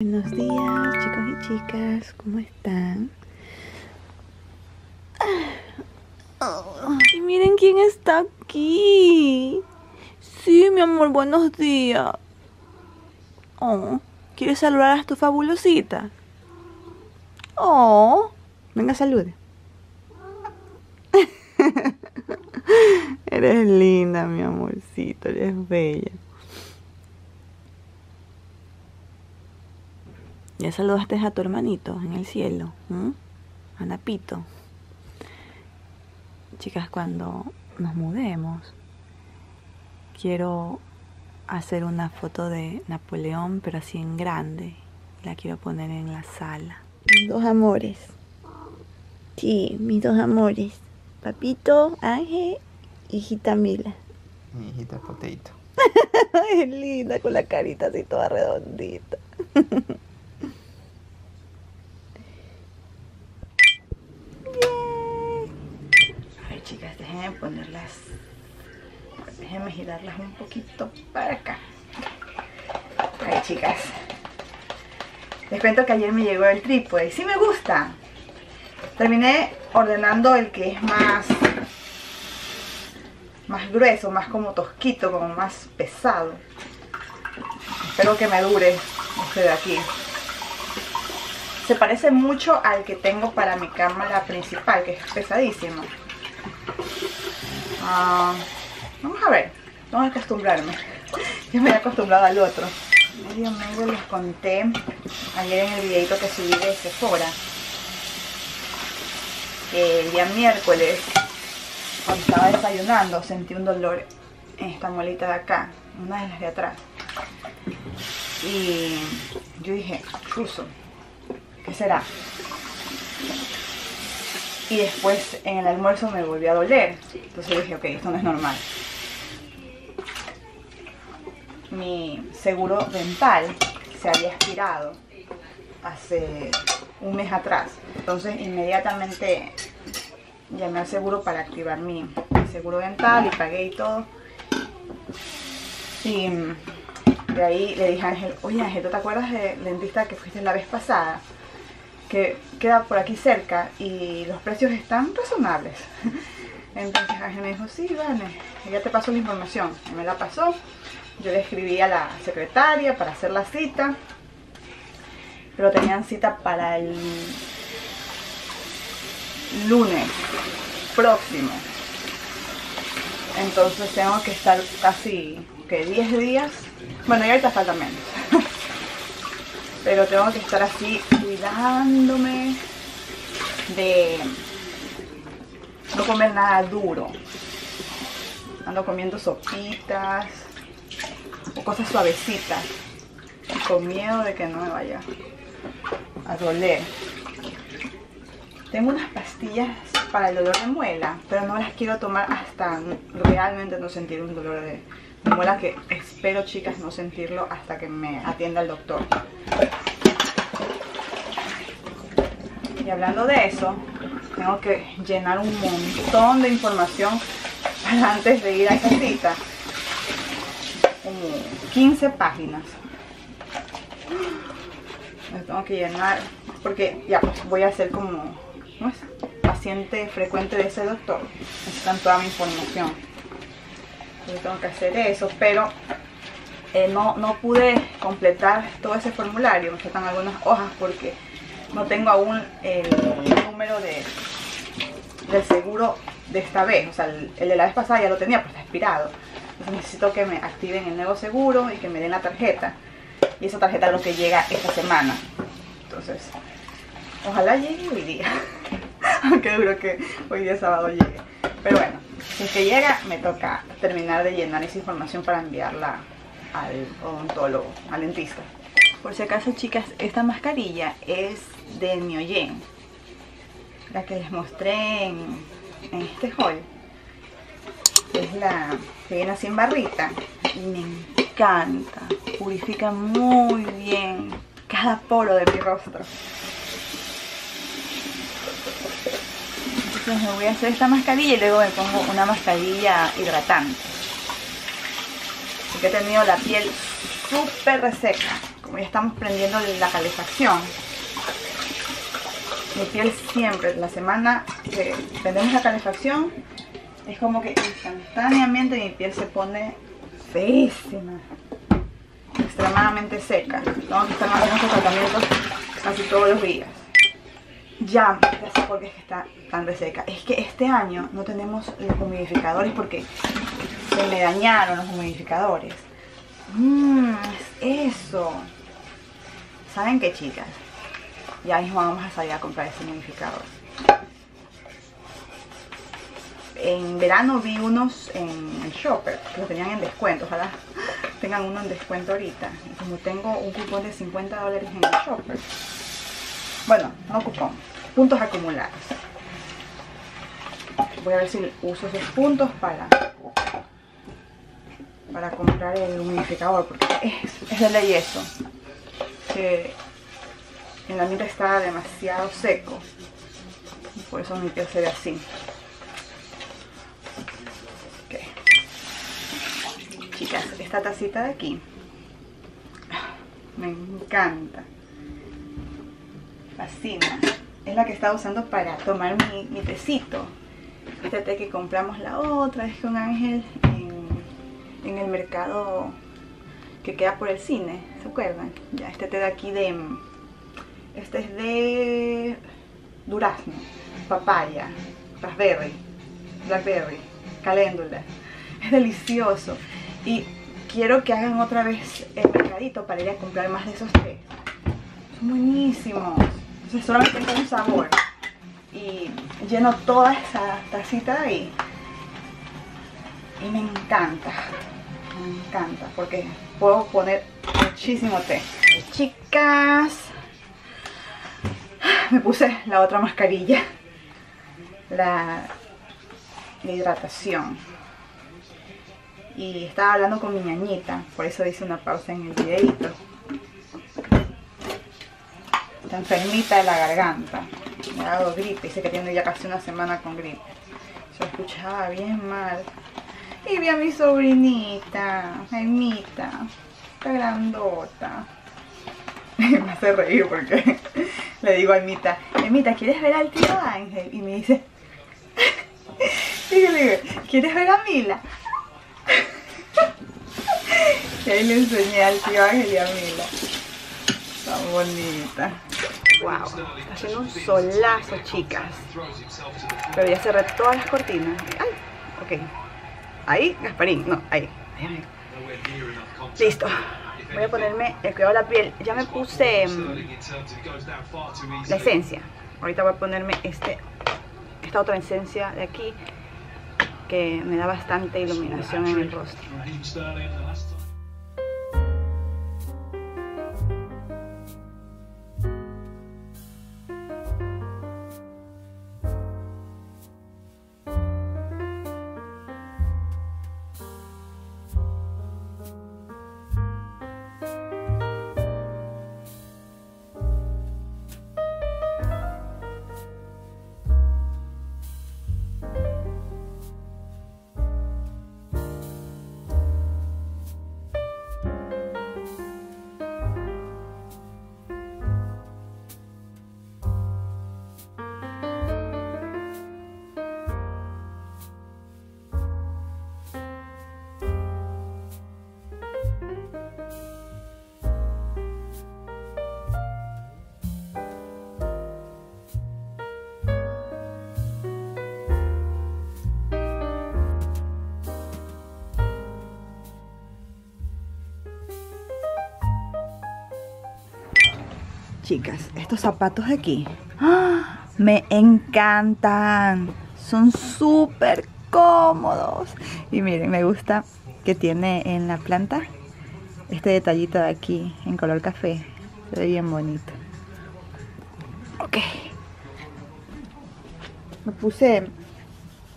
Buenos días chicos y chicas, ¿cómo están? Y miren quién está aquí. Sí, mi amor, buenos días. Oh, ¿quieres saludar a tu fabulosita? Oh, venga, salude. eres linda, mi amorcito, eres bella. ¿Ya saludaste a tu hermanito en el cielo? A Napito. Chicas, cuando nos mudemos, quiero hacer una foto de Napoleón, pero así en grande. La quiero poner en la sala. Mis dos amores. Sí, mis dos amores. Papito, Ángel, hijita Mila. Mi hijita Potato. es linda con la carita así toda redondita. chicas, déjenme déjenme girarlas un poquito para acá. Ahí chicas. Les cuento que ayer me llegó el trípode sí me gusta. Terminé ordenando el que es más más grueso, más como tosquito, como más pesado. Espero que me dure este de aquí. Se parece mucho al que tengo para mi cámara principal, que es pesadísimo. Ah, vamos a ver, vamos a acostumbrarme. Yo me he acostumbrado al otro. Medio medio les conté ayer en el videito que subí de Sephora que el día miércoles cuando estaba desayunando sentí un dolor en esta molita de acá, una de las de atrás. Y yo dije, chuzo, ¿qué será? Y después en el almuerzo me volvió a doler. Entonces dije, ok, esto no es normal. Mi seguro dental se había expirado hace un mes atrás. Entonces inmediatamente llamé al seguro para activar mi, seguro dental y pagué y todo. Y de ahí le dije a Ángel, oye Ángel, ¿te acuerdas del dentista que fuiste la vez pasada? Que queda por aquí cerca y los precios están razonables. Entonces Ángel me dijo, sí, vale, ya te pasó la información. Me la pasó. Yo le escribí a la secretaria para hacer la cita. Pero tenían cita para el lunes próximo. Entonces tengo que estar casi, que 10 días. Bueno, y ahorita falta menos. pero tengo que estar así cuidándome de no comer nada duro. Ando comiendo sopitas o cosas suavecitas con miedo de que no me vaya a doler. Tengo unas pastillas para el dolor de muela, pero no las quiero tomar hasta realmente no sentir un dolor de, muela que espero chicas no sentirlo hasta que me atienda el doctor. Y hablando de eso, tengo que llenar un montón de información antes de ir a esa cita. Como 15 páginas. Me tengo que llenar porque ya pues voy a ser como ¿no paciente frecuente de ese doctor. Necesitan toda mi información. Entonces tengo que hacer eso, pero eh, no, no pude completar todo ese formulario. Me faltan algunas hojas porque no tengo aún el número de, del seguro de esta vez. O sea, el, de la vez pasada ya lo tenía, pero está expirado. Entonces necesito que me activen el nuevo seguro y que me den la tarjeta. Y esa tarjeta es lo que llega esta semana. Entonces, ojalá llegue hoy día. Aunque duro que hoy día sábado llegue. Pero bueno, si es que llega, me toca terminar de llenar esa información para enviarla al odontólogo, al dentista. Por si acaso, chicas, esta mascarilla es de Mioyen. La que les mostré en, este haul. Es la que viene así en barrita. Y me encanta. Purifica muy bien cada poro de mi rostro. Entonces me voy a hacer esta mascarilla y luego me pongo una mascarilla hidratante. Porque he tenido la piel súper reseca como estamos prendiendo la calefacción, mi piel siempre, la semana que prendemos la calefacción, es como que instantáneamente mi piel se pone feísima, extremadamente seca. Tengo que estar haciendo estos tratamientos casi todos los días. Ya, ya sé por qué es que está tan reseca. Es que este año no tenemos los humidificadores porque se me dañaron los humidificadores. Mmm, es eso. ¿Saben qué, chicas? Ya mismo vamos a salir a comprar ese humidificador. En verano vi unos en el shopper que lo tenían en descuento. Ojalá tengan uno en descuento ahorita. Como tengo un cupón de 50 dólares en el shopper. Bueno, no cupón. Puntos acumulados. Voy a ver si uso esos puntos para para comprar el humidificador porque es, es de ley eso que el ambiente está demasiado seco. Y por eso mi piel se ve así. Chicas esta tacita de aquí. Me encanta. Fascina es la que estaba usando para tomar mi, mi tecito. Este que compramos la otra es con Ángel en el mercado que queda por el cine, ¿se acuerdan? Ya, este té de aquí de... Este es de durazno, papaya, raspberry, blackberry, caléndula. Es delicioso. Y quiero que hagan otra vez el mercadito para ir a comprar más de esos té. Son buenísimos. Entonces solamente tengo un sabor. Y lleno toda esa tacita de ahí. Y me encanta me encanta porque puedo poner muchísimo té. Chicas, me puse la otra mascarilla, la, hidratación. Y estaba hablando con mi ñañita, por eso hice una pausa en el videito. Está enfermita de la garganta, me ha dado gripe, dice que tiene ya casi una semana con gripe. Se escuchaba bien mal. Y vi a mi sobrinita, Jaimita, está grandota. me hace reír porque le digo a Jaimita, Jaimita, ¿quieres ver al tío Ángel? Y me dice, y ¿quieres ver a Mila? y ahí le enseñé al tío Ángel y a Mila. Tan bonita. Wow, está haciendo un solazo, chicas. Pero ya cerré todas las cortinas. Ay, ok. Ahí, Gasparín, no, ahí. Listo. Voy a ponerme el cuidado de la piel. Ya me puse mm, la esencia. Ahorita voy a ponerme este, esta otra esencia de aquí que me da bastante iluminación en el rostro. Chicas, estos zapatos de aquí ¡ah! me encantan. Son súper cómodos. Y miren, me gusta que tiene en la planta este detallito de aquí en color café. Se ve bien bonito. Ok. Me puse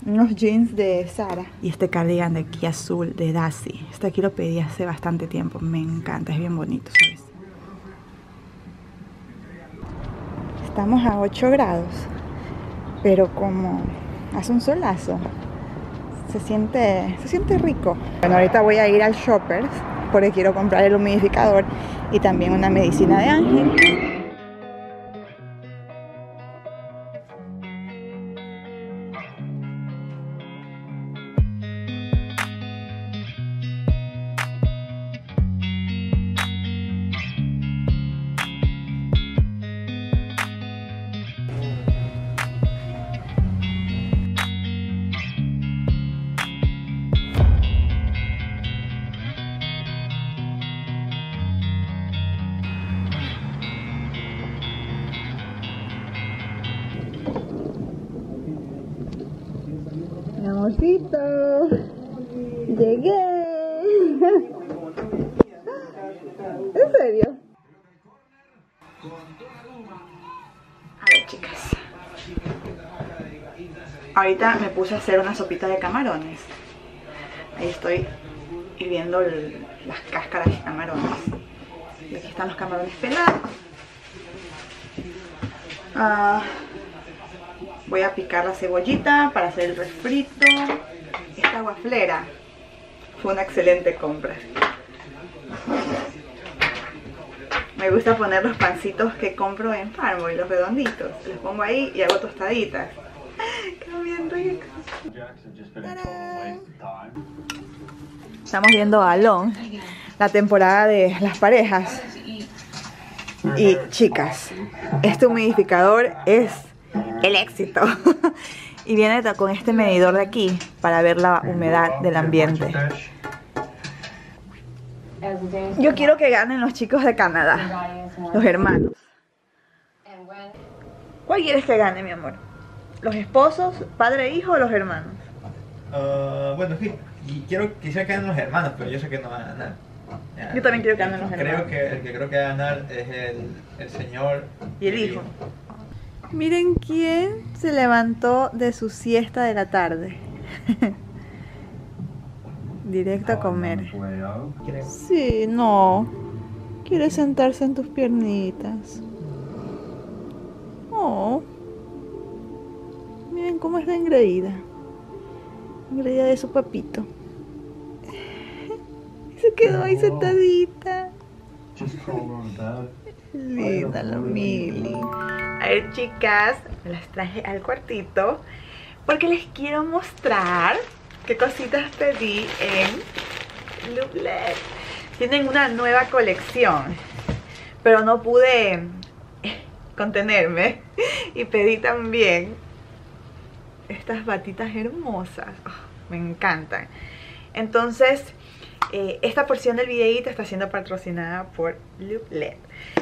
unos jeans de Sara y este cardigan de aquí azul de Daisy. Este aquí lo pedí hace bastante tiempo. Me encanta, es bien bonito, ¿sabes? Estamos a 8 grados, pero como hace un solazo, se siente, se siente rico. Bueno, ahorita voy a ir al Shoppers porque quiero comprar el humidificador y también una medicina de ángel. Llegué. ¿En serio? A ver, chicas. Ahorita me puse a hacer una sopita de camarones. Ahí estoy hirviendo el- las cáscaras de camarones. Y aquí están los camarones pelados. Ah, Voy a picar la cebollita para hacer el refrito. Esta guaflera fue una excelente compra. Me gusta poner los pancitos que compro en Farmboy, los redonditos. Los pongo ahí y hago tostaditas. Quedan bien ricos. Estamos viendo a Alon, la temporada de las parejas. Y chicas, este humidificador es el éxito. y viene con este medidor de aquí para ver la humedad del ambiente. Yo quiero que ganen los chicos de Canadá, los hermanos. ¿Cuál quieres que gane, mi amor? ¿Los esposos, padre e hijo o los hermanos? Ah, bueno, sí. Quiero, quisiera que ganen los hermanos, pero yo sé que no van a ganar. Ya, Yo también quiero que ganen los creo hermanos. que el que creo que va a ganar es el, el señor Y el hijo. Miren quién se levantó de su siesta de la tarde. Directo a comer. Creo. Sí, no. Quiere sentarse en tus piernitas. Oh. Miren cómo está engreída. Engreída de su papito. Se quedó ahí sentadita. Linda la Mili. A ver, chicas, me las traje al cuartito porque les quiero mostrar qué cositas pedí en Lublet. Tienen una nueva colección, pero no pude contenerme y pedí también estas batitas hermosas. Ah, me encantan. Entonces, eh, esta porción del videíto está siendo patrocinada por Looplet.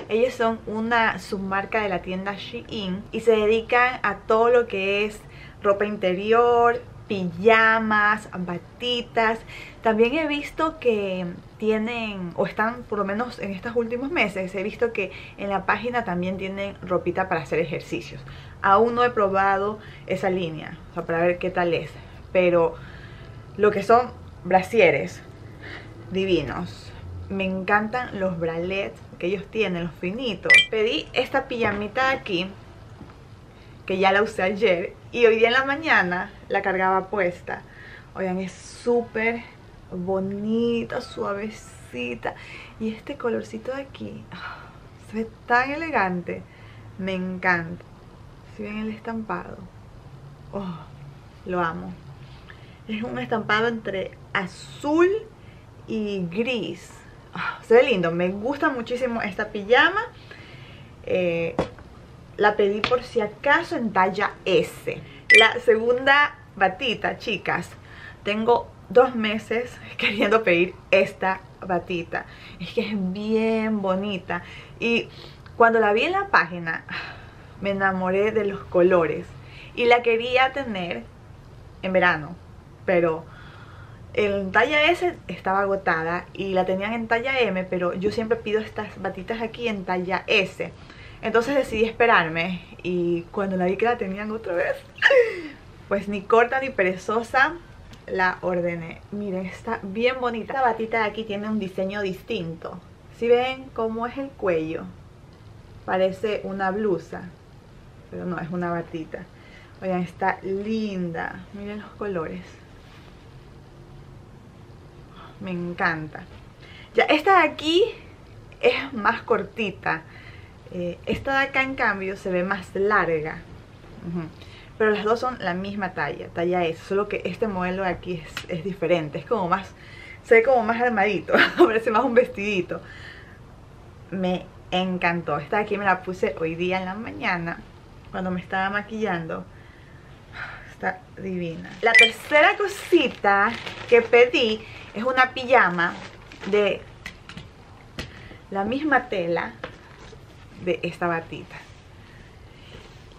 Ellos son una submarca de la tienda Shein y se dedican a todo lo que es ropa interior, pijamas, batitas. También he visto que tienen, o están por lo menos en estos últimos meses, he visto que en la página también tienen ropita para hacer ejercicios. Aún no he probado esa línea, para ver qué tal es. Pero lo que son brasieres, divinos. Me encantan los bralets que ellos tienen, los finitos. Pedí esta pijamita de aquí, que ya la usé ayer, y hoy día en la mañana la cargaba puesta. Oigan, es súper bonita, suavecita. Y este colorcito de aquí, ah, se ve tan elegante. Me encanta. Si ven el estampado. Oh, lo amo. Es un estampado entre azul y gris. Ah, se ve lindo, me gusta muchísimo esta pijama. Eh, la pedí por si acaso en talla S. La segunda batita, chicas. Tengo dos meses queriendo pedir esta batita. Es que es bien bonita. Y cuando la vi en la página, me enamoré de los colores. Y la quería tener en verano. Pero en talla S estaba agotada y la tenían en talla M, pero yo siempre pido estas batitas aquí en talla S. Entonces decidí esperarme y cuando la vi que la tenían otra vez, pues ni corta ni perezosa la ordené. Miren, está bien bonita. Esta batita de aquí tiene un diseño distinto. Si ven cómo es el cuello, parece una blusa, pero no, es una batita. Oigan, está linda. Miren los colores. Me encanta. Ya, esta de aquí es más cortita. Eh, esta de acá en cambio se ve más larga. Pero las dos son la misma talla, talla S, solo que este modelo de aquí es, es diferente, es como más, se ve como más armadito, parece más un vestidito. Me encantó, esta de aquí me la puse hoy día en la mañana, cuando me estaba maquillando. Está divina. La tercera cosita que pedí es una pijama de la misma tela de esta batita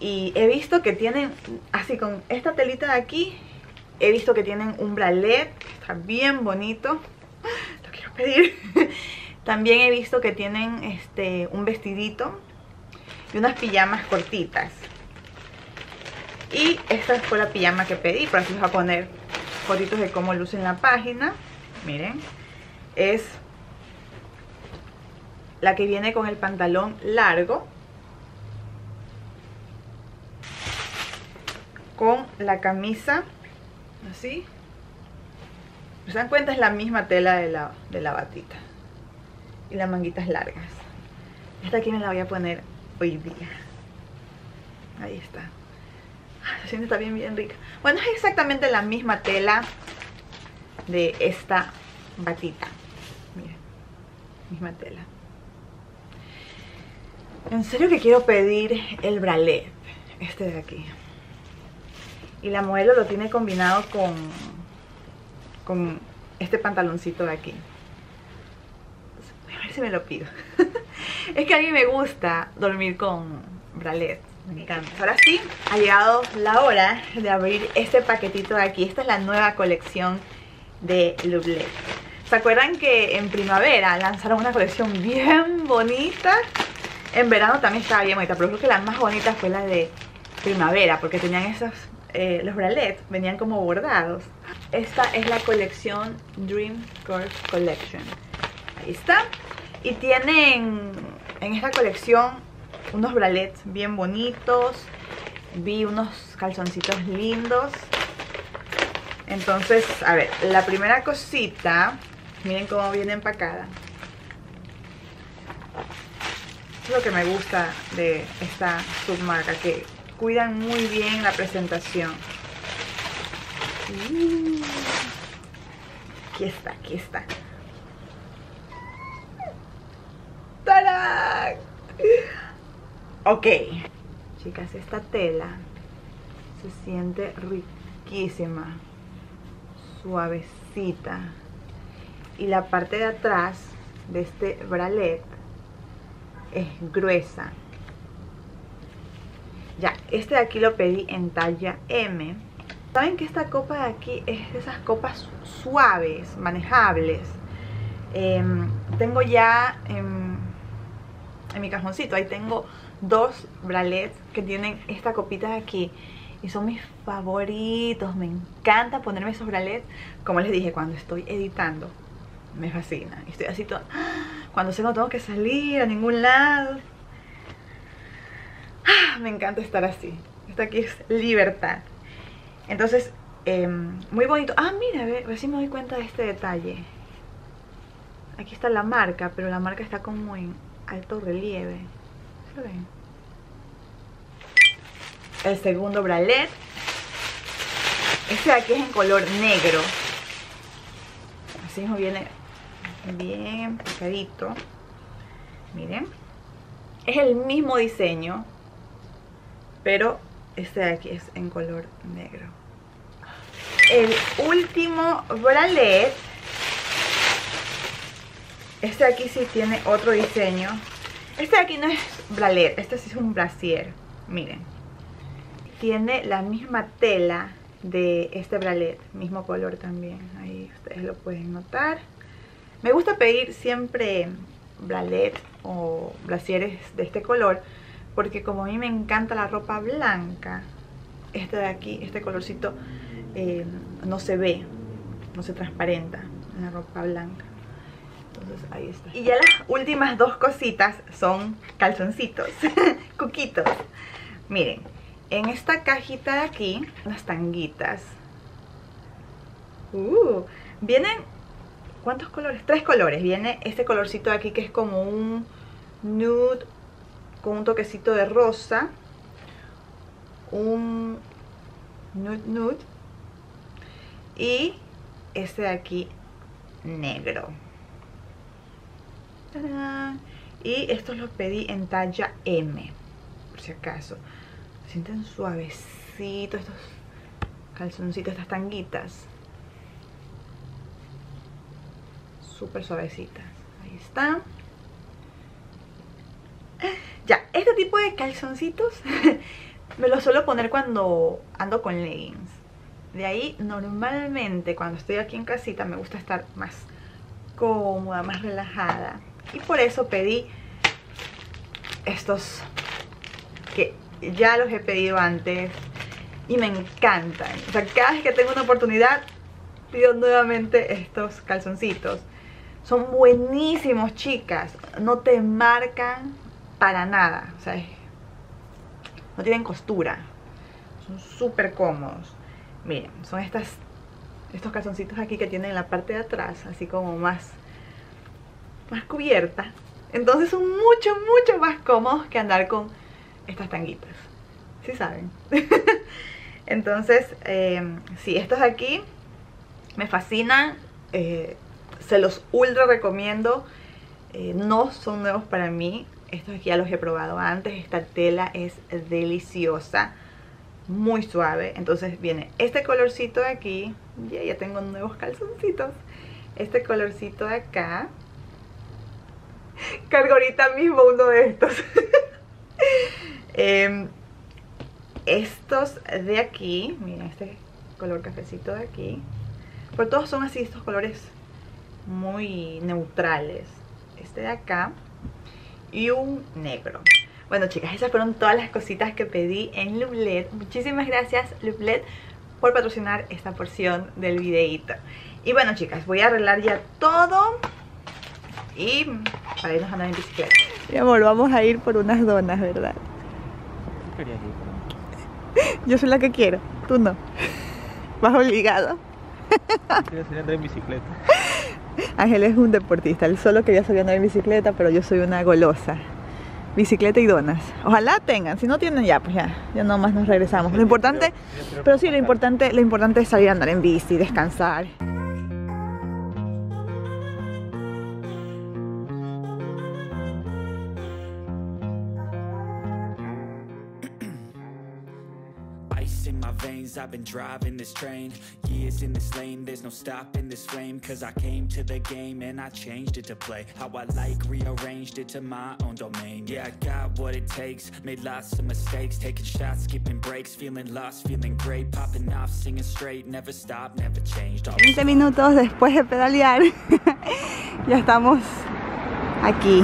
y he visto que tienen, así con esta telita de aquí, he visto que tienen un bralet, está bien bonito, lo quiero pedir. También he visto que tienen este un vestidito y unas pijamas cortitas. Y esta fue la pijama que pedí, por así les voy a poner fotitos de cómo luce en la página. Miren, es la que viene con el pantalón largo con la camisa así. Se dan cuenta es la misma tela de la, de la batita. Y las manguitas largas esta aquí me la voy a poner hoy día. Ahí está. Se siente bien bien rica. Bueno es exactamente la misma tela de esta batita miren misma tela en serio que quiero pedir el bralet este de aquí y la modelo lo tiene combinado con, con este pantaloncito de aquí. a ver si me lo pido. es que a mí me gusta dormir con bralet. Me encanta. Ahora sí, ha llegado la hora de abrir este paquetito de aquí. Esta es la nueva colección de Lublet. ¿Se acuerdan que en primavera lanzaron una colección bien bonita? En verano también estaba bien bonita, pero creo que la más bonita fue la de primavera, porque tenían esas eh, los bralets venían como bordados. Esta es la colección Dream Curve Collection. Ahí está. Y tienen en esta colección unos bralets bien bonitos. Vi unos calzoncitos lindos. Entonces, a ver, la primera cosita, miren cómo viene empacada. Es lo que me gusta de esta submarca, que cuidan muy bien la presentación. Uh. aquí está, aquí está. ¡Tarán! Ok. Chicas, esta tela se siente riquísima. Suavecita. Y la parte de atrás de este bralet es gruesa. Ya, este de aquí lo pedí en talla M. Saben que esta copa de aquí es de esas copas suaves, manejables. Em, tengo ya en, en, mi cajoncito, ahí tengo dos bralets que tienen esta copita de aquí. Y son mis favoritos, me encanta ponerme esos bralets. Como les dije, cuando estoy editando, me fascina. Estoy así todo... Cuando sé no tengo que salir a ningún lado, Ah, me encanta estar así. Esto aquí es libertad. Entonces, em, muy bonito. Ah, mira, ve, recién me doy cuenta de este detalle. Aquí está la marca, pero la marca está como en alto relieve. ¿Se ven? El segundo bralet. Este de aquí es en color negro. Así nos viene bien pegadito. Miren. Es el mismo diseño pero este de aquí es en color negro. El último bralet, este de aquí sí tiene otro diseño. Este de aquí no es bralet, este sí es un brasier, miren. Tiene la misma tela de este bralet, mismo color también, ahí ustedes lo pueden notar. Me gusta pedir siempre bralet o brasieres de este color porque como a mí me encanta la ropa blanca, este de aquí, este colorcito eh, no se ve, no se transparenta en la ropa blanca. Entonces ahí está. Y ya las últimas dos cositas son calzoncitos, cuquitos. Miren, en esta cajita de aquí, unas tanguitas. Uh, vienen ¿cuántos colores? Tres colores. Viene este colorcito de aquí que es como un nude con un toquecito de rosa. Un nude nude. Y este de aquí negro. Y estos los pedí en talla M, por si acaso. Sienten suavecitos estos calzoncitos, estas tanguitas. Súper suavecitas. Ahí están. Ya, este tipo de calzoncitos me los suelo poner cuando ando con leggings. De ahí, normalmente, cuando estoy aquí en casita, me gusta estar más cómoda, más relajada. Y por eso pedí estos que ya los he pedido antes y me encantan. O sea, cada vez que tengo una oportunidad, pido nuevamente estos calzoncitos. Son buenísimos, chicas. No te marcan para nada. O sea, no tienen costura. Son súper cómodos. Miren, son estas estos calzoncitos aquí que tienen la parte de atrás, así como más, más cubierta. Entonces son mucho, mucho más cómodos que andar con estas tanguitas. ¿Sí saben? Entonces, eh, sí, estos aquí me fascinan. Eh, se los ultra recomiendo. Eh, no son nuevos para mí. Estos aquí ya los he probado antes. Esta tela es deliciosa. Muy suave. Entonces viene este colorcito de aquí. Ya, ya tengo nuevos calzoncitos. Este colorcito de acá. Cargo ahorita mismo uno de estos. Em, estos de aquí. Miren este color cafecito de aquí. Por todos son así estos colores muy neutrales. Este de acá. Y un negro. Bueno chicas, esas fueron todas las cositas que pedí en Lublet. Muchísimas gracias Lublet por patrocinar esta porción del videito. Y bueno chicas, voy a arreglar ya todo y para irnos a andar en. Mi amor, vamos a ir por unas donas, ¿verdad? Yo soy la que quiero, tú no. Vas obligado. Quería salir a andar en bicicleta. Ángel es un deportista, él solo quería salir a andar en bicicleta, pero yo soy una golosa. Bicicleta y donas. Ojalá tengan, si no tienen ya, pues ya, ya nomás nos regresamos. Lo importante, pero sí, lo importante, lo importante es salir a andar en bici, descansar. I've been driving this train Years in this lane, there's no stopping this flame Cause I came to the game and I changed it to play. How I like, rearranged it to my own domain. Yeah, I got what it takes, made lots of mistakes. Taking shots, skipping breaks, feeling lost, feeling great. Popping off, singing straight, never stopped, never changed. All 20 minutos después de pedalear, ya estamos aquí.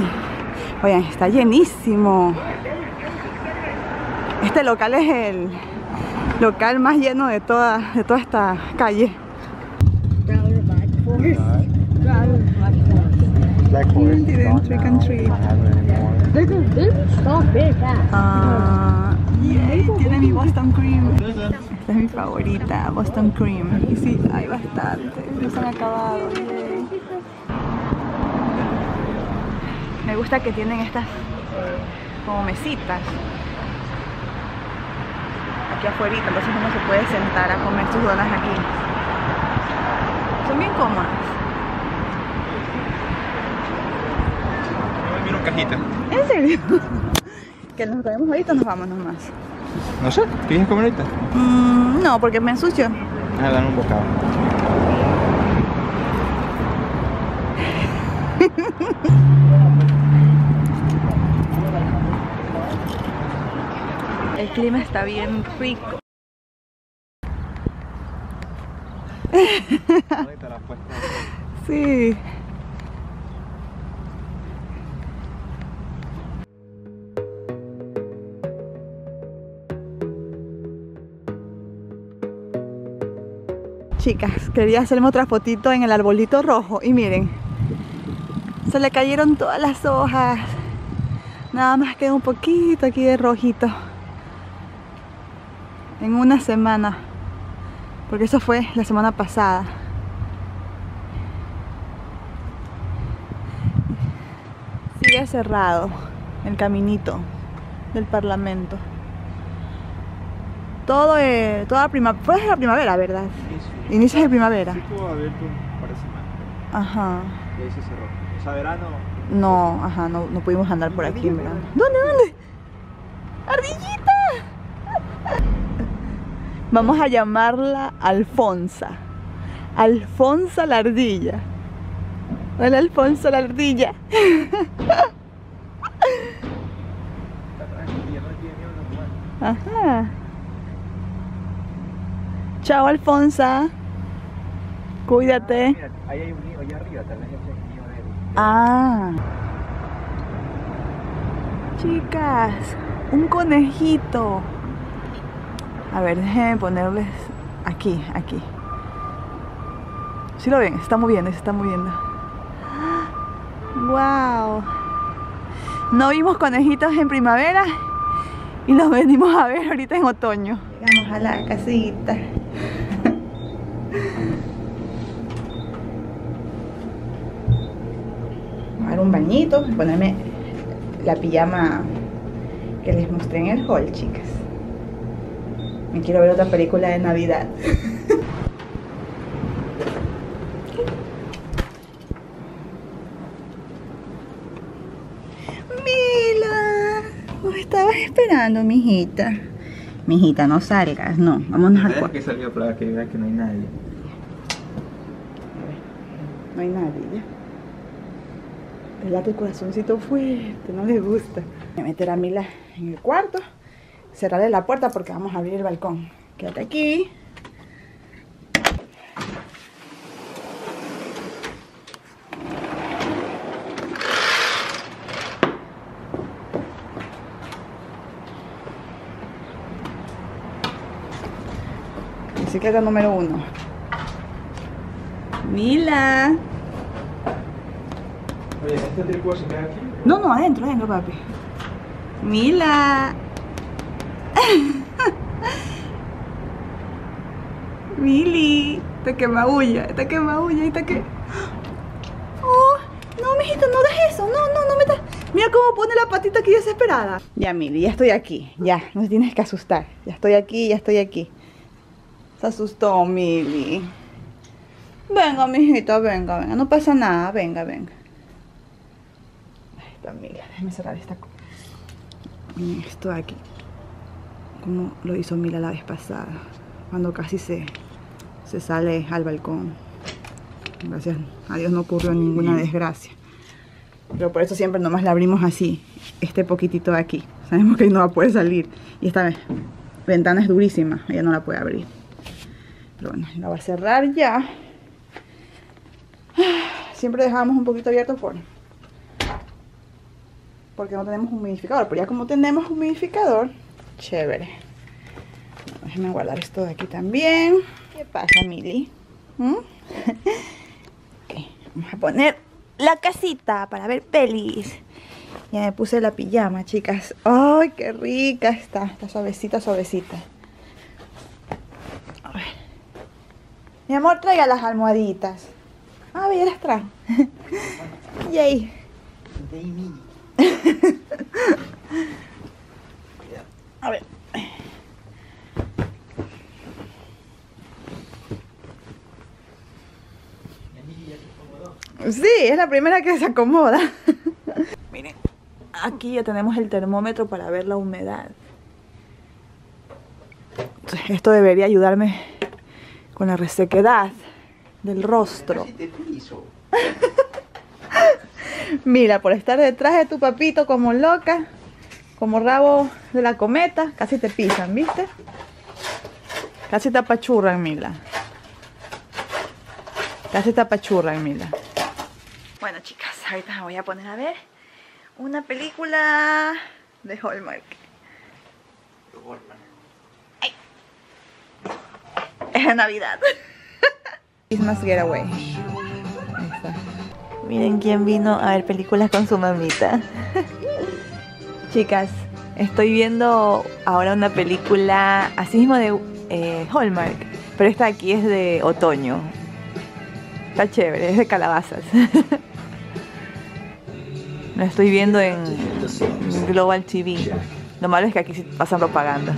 Oigan, está llenísimo. Este local es el local más lleno de toda, de toda esta calle. Black Forest. Didn't trick and treat. Big, yeah. Ah, tiene mi Boston Cream. Esta es mi favorita, Boston Cream. Y sí, hay bastante. No se han acabado. yay. Me gusta que tienen estas como mesitas aquí afuera, entonces uno se puede sentar a comer sus donas aquí. Son bien cómodas. Yo me miro cajita. ¿En serio? que nos comemos ahorita nos vamos nomás. No sé, ¿quieres comer ahorita? Mm, no, porque me ensucio. Ah, dan un bocado. El clima está bien rico. Sí. Chicas, quería hacerme otra fotito en el arbolito rojo y miren, se le cayeron todas las hojas. Nada más queda un poquito aquí de rojito en una semana. Porque eso fue la semana pasada. Sigue cerrado el caminito del Parlamento. Todo, eh, toda prima, fue la primavera, ¿verdad? Inicio. Inicios de primavera. Ajá. Y ahí se cerró. O sea, verano. No, ajá, no, no pudimos andar por aquí, ¿verdad? ¿Dónde, dónde? Vamos a llamarla Alfonsa. Alfonsa la ardilla. Hola, Alfonso la ardilla. Ajá. Chao, Alfonsa. Cuídate. Mira, ahí hay un nido allá arriba, tal vez ese nido de él. Ah. Chicas, un conejito. A ver, déjenme ponerles aquí, aquí. Sí lo ven, se está moviendo, se está moviendo. Wow. No vimos conejitos en primavera y los venimos a ver ahorita en otoño. Llegamos a la casita. Voy a dar un bañito, ponerme la pijama que les mostré en el hall, chicas. Me quiero ver otra película de Navidad. Mila, ¿vos estabas esperando, mijita? Mijita, no salgas, no. Vámonos al cuarto. que salga para que vea que no hay nadie. No hay nadie ya. El corazoncito fuerte, no le gusta. Voy a meter a Mila en el cuarto, cerrarle la puerta porque vamos a abrir el balcón. Quédate aquí. Bicicleta número uno. Mila. Oye, ¿este trípode se queda aquí? No, no, adentro, adentro, papi. Mila. Mili. Quema huya, te quema huya y te que. Oh, no, mijito, no dejes eso. No, no, no me estás. Mira cómo pone la patita aquí desesperada. Ya, Mili, ya estoy aquí. Ya, no tienes que asustar. Ya estoy aquí, ya estoy aquí. Se asustó, Mili. Venga, mijita, venga, venga. No pasa nada. Venga, venga. Ahí está Mila. Déjame cerrar esta esto de aquí. Como lo hizo Mila la vez pasada. Cuando casi se, se sale al balcón. Gracias a Dios no ocurrió ninguna desgracia. Pero por eso siempre nomás la abrimos así. Este poquitito de aquí. Sabemos que no va a poder salir. Y esta ventana es durísima. Ella no la puede abrir. Pero bueno, la voy a cerrar ya. Siempre dejamos un poquito abierto por porque no tenemos humidificador. Pero ya como tenemos humidificador, chévere. Déjenme guardar esto de aquí también. ¿Qué pasa, Mili? ¿Mm? vamos a poner la casita para ver pelis. Ya me puse la pijama, chicas. ¡Ay, qué rica está! Está suavecita, suavecita. A ver. Mi amor, traiga las almohaditas. Ah, ya las trajo. Yay. A ver. Sí, es la primera que se acomoda. Miren, aquí ya tenemos el termómetro para ver la humedad. Esto debería ayudarme con la resequedad del rostro. Casi te piso. Mira, por estar detrás de tu papito como loca, como rabo de la cometa, casi te pisan, ¿viste? Casi te apachurran, Mila. Casi te apachurran, Mila. Bueno, chicas, ahorita me voy a poner a ver una película de Hallmark. Ay. Es Navidad. Christmas Getaway. Ahí está. Miren quién vino a ver películas con su mamita. Chicas, estoy viendo ahora una película así mismo de eh, Hallmark, pero esta aquí es de otoño. Está chévere, es de calabazas. Lo estoy viendo en Global TV. Lo malo es que aquí pasan propagandas.